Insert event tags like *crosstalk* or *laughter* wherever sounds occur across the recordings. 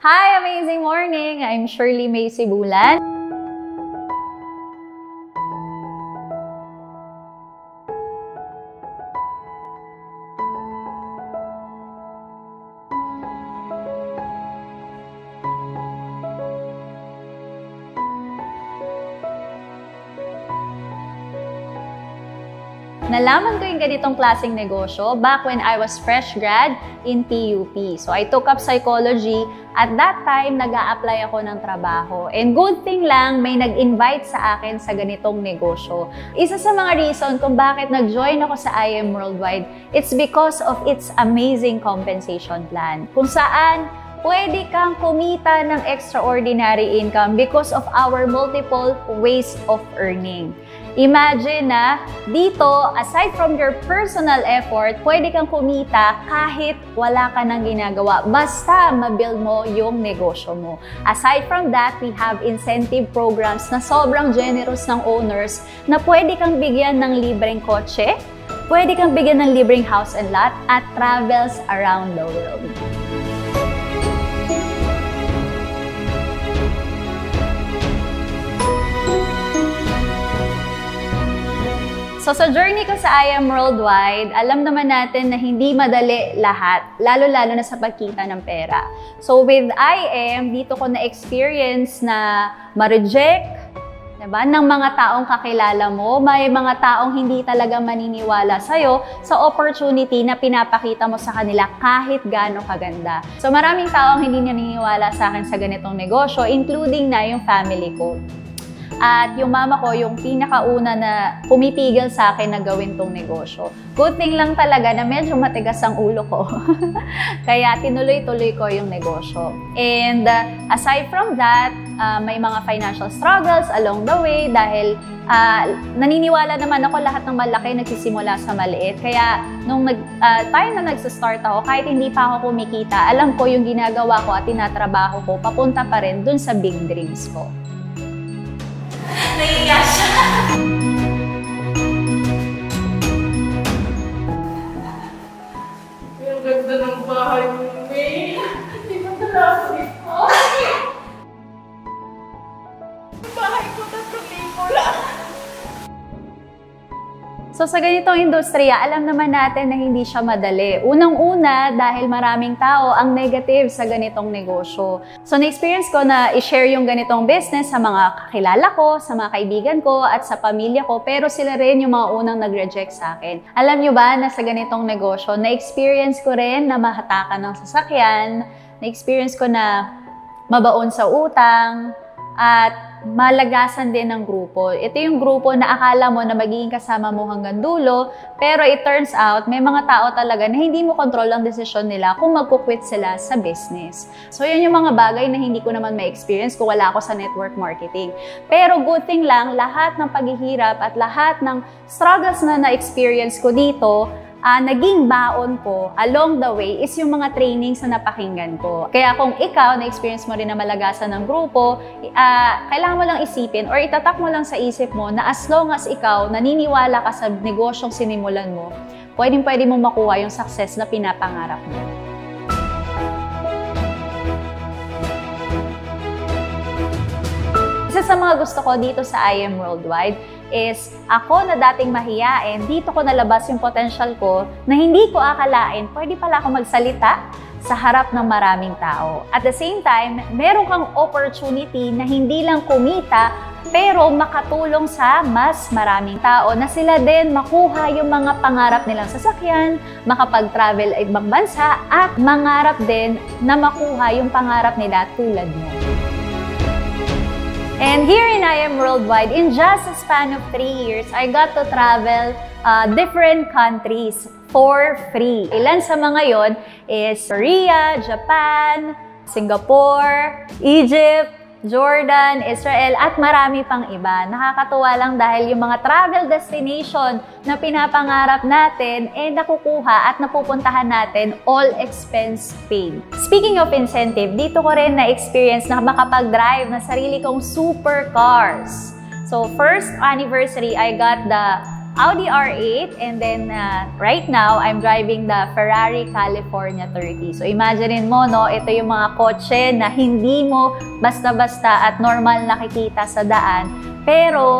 Hi, amazing morning! I'm Shirley May Sibulan. Nalaman ko yung ganitong klaseng negosyo back when I was fresh grad in PUP. So I took up psychology. At that time, nag apply ako ng trabaho. And good thing lang, may nag-invite sa akin sa ganitong negosyo. Isa sa mga reason kung bakit nag-join ako sa IM Worldwide, it's because of its amazing compensation plan. Kung saan, pwede kang kumita ng extraordinary income because of our multiple ways of earning. Imagine na dito, aside from your personal effort, pwede kang kumita kahit wala ka nang ginagawa. Basta mabuild mo yung negosyo mo. Aside from that, we have incentive programs na sobrang generous ng owners na pwede kang bigyan ng libreng kotse, pwede kang bigyan ng libreng house and lot at travels around the world. So sa journey ko sa IM Worldwide, alam naman natin na hindi madali lahat, lalo-lalo na sa pagkita ng pera. So with IM, dito ko na-experience na ma-reject, diba? ng mga taong kakilala mo, may mga taong hindi talaga maniniwala sa'yo sa opportunity na pinapakita mo sa kanila kahit gaano kaganda. So maraming taong hindi naniniwala sa akin sa ganitong negosyo, including na yung family ko. At yung mama ko, yung pinakauna na pumipigil sa akin na gawin tong negosyo. Good thing lang talaga na medyo matigas ang ulo ko. *laughs* Kaya tinuloy-tuloy ko yung negosyo. And uh, aside from that, uh, may mga financial struggles along the way dahil uh, naniniwala naman ako lahat ng malaki nagsisimula sa maliit. Kaya nung nag, uh, time na nagsa-start ako, kahit hindi pa ako kumikita, alam ko yung ginagawa ko at tinatrabaho ko, papunta pa rin dun sa big dreams ko. Naiiyak siya. Yung ganda ng bahay mo, May. Hindi ko talaga ito. Bahay ko, tatlong So sa ganitong industriya, alam naman natin na hindi siya madali. Unang-una, dahil maraming tao ang negative sa ganitong negosyo. So na-experience ko na i-share yung ganitong business sa mga kakilala ko, sa mga kaibigan ko, at sa pamilya ko, pero sila rin yung mga unang nag-reject sa akin. Alam nyo ba na sa ganitong negosyo, na-experience ko rin na mahatakan ng sasakyan, na-experience ko na mabaon sa utang, at malagasan din ng grupo. Ito yung grupo na akala mo na magiging kasama mo hanggang dulo, pero it turns out, may mga tao talaga na hindi mo control ang desisyon nila kung magkukwit sila sa business. So, yun yung mga bagay na hindi ko naman ma-experience kung wala ako sa network marketing. Pero good thing lang, lahat ng paghihirap at lahat ng struggles na na-experience ko dito, uh, naging baon ko along the way is yung mga trainings na napakinggan ko. Kaya kung ikaw, na-experience mo rin na malagasan ng grupo, uh, kailangan mo lang isipin or itatak mo lang sa isip mo na as long as ikaw naniniwala ka sa negosyong sinimulan mo, pwedeng-pwede mo makuha yung success na pinapangarap mo. Isa sa mga gusto ko dito sa IM Worldwide is ako na dating mahiyain, dito ko nalabas yung potential ko na hindi ko akalain, pwede pala ako magsalita sa harap ng maraming tao. At the same time, meron kang opportunity na hindi lang kumita, pero makatulong sa mas maraming tao na sila din makuha yung mga pangarap nilang sasakyan, makapag-travel ibang bansa, at mangarap din na makuha yung pangarap nila tulad mo. And here in I Am Worldwide, in just a span of three years, I got to travel uh, different countries for free. Ilan sa mga yon is Korea, Japan, Singapore, Egypt, Jordan, Israel, at marami pang iba. Nakakatuwa lang dahil yung mga travel destination na pinapangarap natin, eh nakukuha at napupuntahan natin all expense paid. Speaking of incentive, dito ko rin na-experience na makapag-drive na sarili kong supercars. So, first anniversary, I got the Audi R8 and then uh, right now, I'm driving the Ferrari California 30. So imagine mo, no, ito yung mga kotse na hindi mo basta-basta at normal nakikita sa daan, pero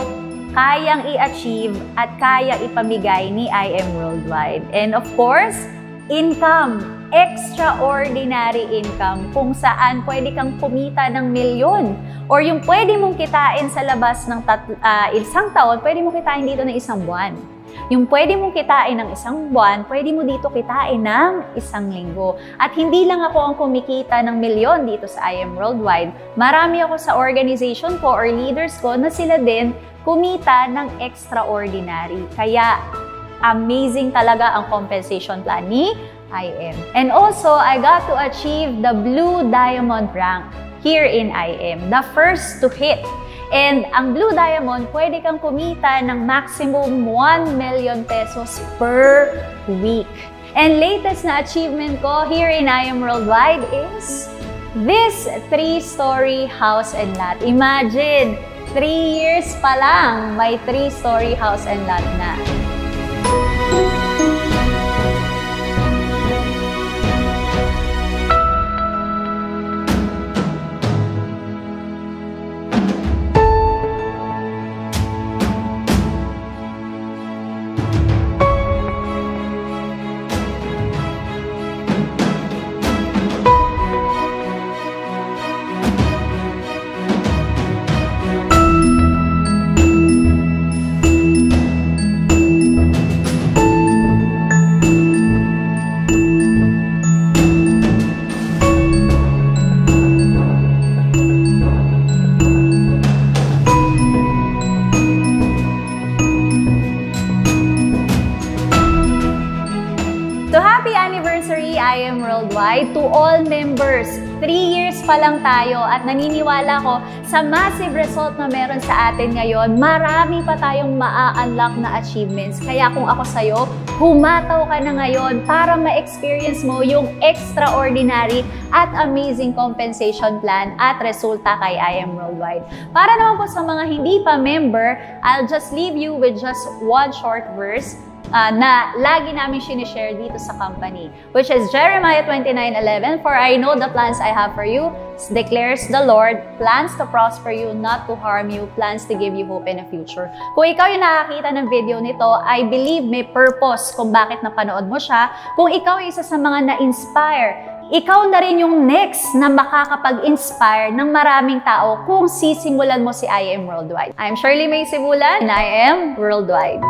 kayang i-achieve at kaya ipamigay ni IM Worldwide. And of course, income, extraordinary income kung saan pwede kang kumita ng milyon or yung pwede mong kitain sa labas ng tat, uh, isang taon, pwede mong kitain dito ng isang buwan. Yung pwede mong kitain ng isang buwan, pwede mo dito kitain ng isang linggo. At hindi lang ako ang kumikita ng milyon dito sa IM Worldwide. Marami ako sa organization ko or leaders ko na sila din kumita ng extraordinary. Kaya amazing talaga ang compensation plan ni IM. And also, I got to achieve the Blue Diamond rank here in IM, the first to hit. And ang Blue Diamond, pwede kang kumita ng maximum 1 million pesos per week. And latest na achievement ko here in IM Worldwide is this three-story house and lot. Imagine, three years pa lang, may three-story house and lot na. Worldwide to all members. Three years pa lang tayo at naniniwala ko sa massive result na meron sa atin ngayon, marami pa tayong maa-unlock na achievements. Kaya kung ako sa'yo, humataw ka na ngayon para ma-experience mo yung extraordinary at amazing compensation plan at resulta kay IM Worldwide. Para naman po sa mga hindi pa member, I'll just leave you with just one short verse uh, na lagi namin sinishare dito sa company, which is Jeremiah 29.11, For I know the plans I have for you, declares the Lord, plans to prosper you, not to harm you, plans to give you hope in the future. Kung ikaw yung nakakita ng video nito, I believe may purpose kung bakit napanood mo siya. Kung ikaw isa sa mga na-inspire, ikaw na rin yung next na makakapag-inspire ng maraming tao kung sisimulan mo si I Am Worldwide. I'm Shirley May Sibulan and I am Worldwide.